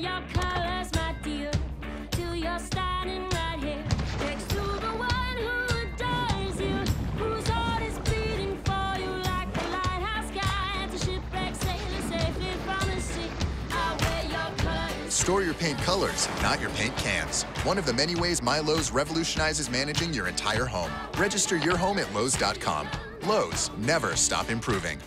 Your colors, my dear, till you're standing Store your paint colors, not your paint cans. One of the many ways My Lowe's revolutionizes managing your entire home. Register your home at Lowe's.com. Lowe's, never stop improving.